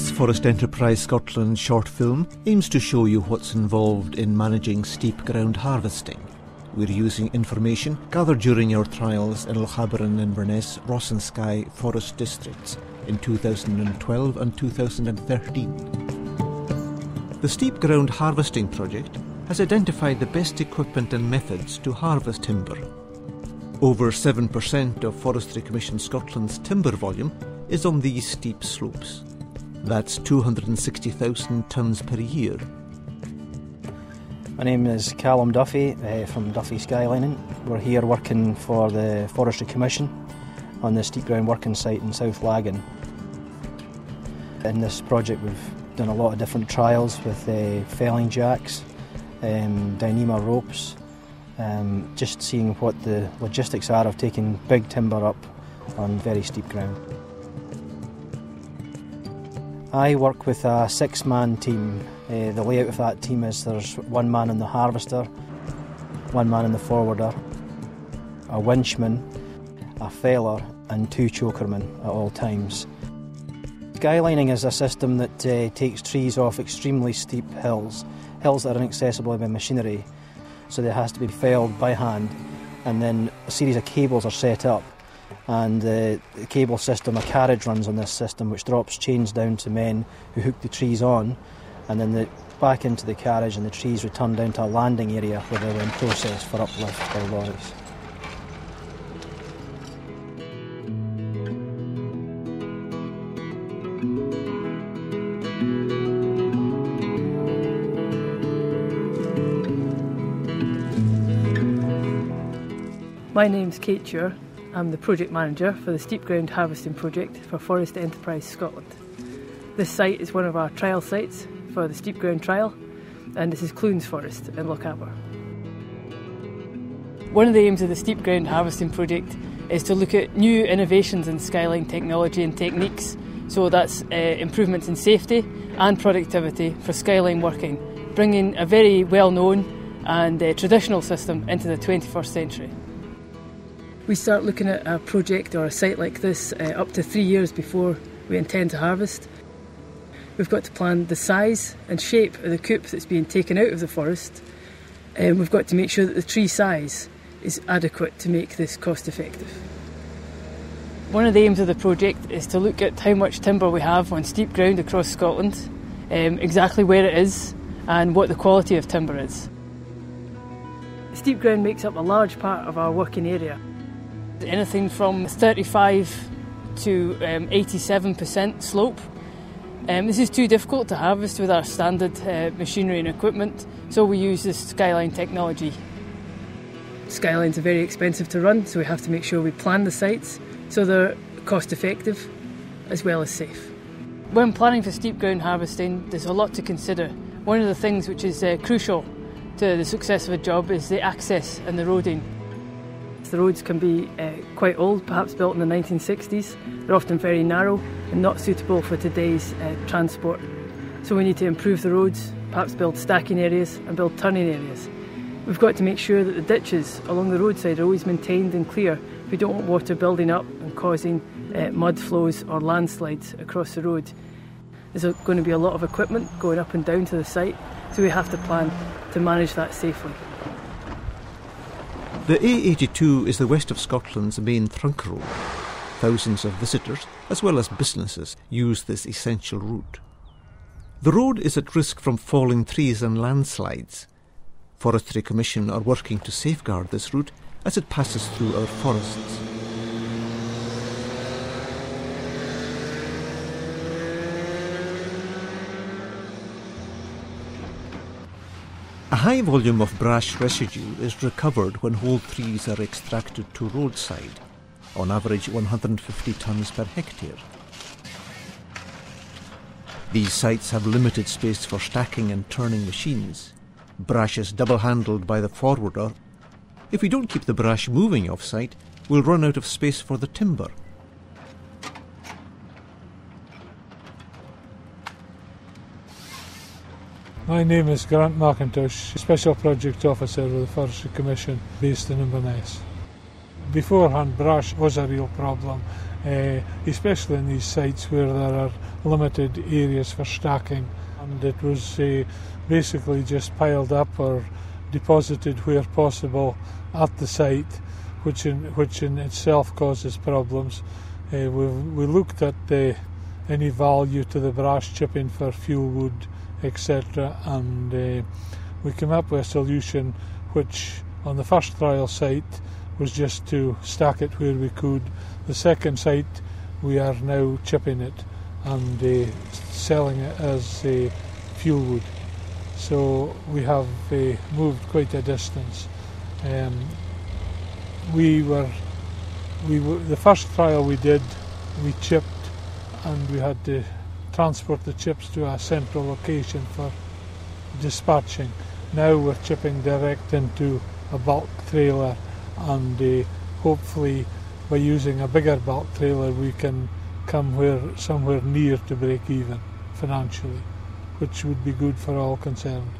This Forest Enterprise Scotland short film aims to show you what's involved in managing steep ground harvesting. We're using information gathered during our trials in Lochaber and Inverness, Ross and Skye forest districts in 2012 and 2013. The Steep Ground Harvesting Project has identified the best equipment and methods to harvest timber. Over 7% of Forestry Commission Scotland's timber volume is on these steep slopes. That's 260,000 tonnes per year. My name is Calum Duffy uh, from Duffy Skylining. We're here working for the Forestry Commission on the steep ground working site in South Laggan. In this project we've done a lot of different trials with uh, felling jacks, um, Dyneema ropes, um, just seeing what the logistics are of taking big timber up on very steep ground. I work with a six man team. Uh, the layout of that team is there's one man in the harvester, one man in the forwarder, a winchman, a feller, and two chokermen at all times. Skylining is a system that uh, takes trees off extremely steep hills, hills that are inaccessible by machinery, so they has to be felled by hand, and then a series of cables are set up and uh, the cable system, a carriage runs on this system which drops chains down to men who hook the trees on and then the, back into the carriage and the trees return down to a landing area where they're then processed for uplift by lorries. My name's Kate Tuer I'm the project manager for the Steep Ground Harvesting Project for Forest Enterprise Scotland. This site is one of our trial sites for the Steep Ground Trial, and this is Clunes Forest in Lochaber. One of the aims of the Steep Ground Harvesting Project is to look at new innovations in skyline technology and techniques. So that's uh, improvements in safety and productivity for skyline working, bringing a very well known and uh, traditional system into the 21st century. We start looking at a project or a site like this uh, up to three years before we intend to harvest. We've got to plan the size and shape of the coupe that's being taken out of the forest, and we've got to make sure that the tree size is adequate to make this cost effective. One of the aims of the project is to look at how much timber we have on steep ground across Scotland, um, exactly where it is, and what the quality of timber is. Steep ground makes up a large part of our working area. Anything from 35 to um, 87% slope. Um, this is too difficult to harvest with our standard uh, machinery and equipment, so we use this Skyline technology. Skylines are very expensive to run, so we have to make sure we plan the sites so they're cost effective as well as safe. When planning for steep ground harvesting, there's a lot to consider. One of the things which is uh, crucial to the success of a job is the access and the roading. The roads can be uh, quite old, perhaps built in the 1960s. They're often very narrow and not suitable for today's uh, transport. So we need to improve the roads, perhaps build stacking areas and build turning areas. We've got to make sure that the ditches along the roadside are always maintained and clear. We don't want water building up and causing uh, mud flows or landslides across the road. There's going to be a lot of equipment going up and down to the site, so we have to plan to manage that safely. The A82 is the west of Scotland's main trunk road. Thousands of visitors, as well as businesses, use this essential route. The road is at risk from falling trees and landslides. Forestry Commission are working to safeguard this route as it passes through our forests. High volume of brash residue is recovered when whole trees are extracted to roadside, on average 150 tonnes per hectare. These sites have limited space for stacking and turning machines. Brash is double handled by the forwarder. If we don't keep the brash moving off site, we'll run out of space for the timber. My name is Grant MacIntosh, Special Project Officer with the Forestry Commission based in Inverness. Beforehand, brash was a real problem uh, especially in these sites where there are limited areas for stacking. And it was uh, basically just piled up or deposited where possible at the site, which in, which in itself causes problems. Uh, we we looked at the, any value to the brash chipping for fuel wood, etc., and uh, we came up with a solution which, on the first trial site, was just to stack it where we could. The second site, we are now chipping it and uh, selling it as uh, fuel wood. So we have uh, moved quite a distance. Um, we were, we were the first trial we did, we chipped, and we had to transport the chips to a central location for dispatching. Now we're chipping direct into a bulk trailer, and uh, hopefully by using a bigger bulk trailer we can come where somewhere near to break even financially, which would be good for all concerned.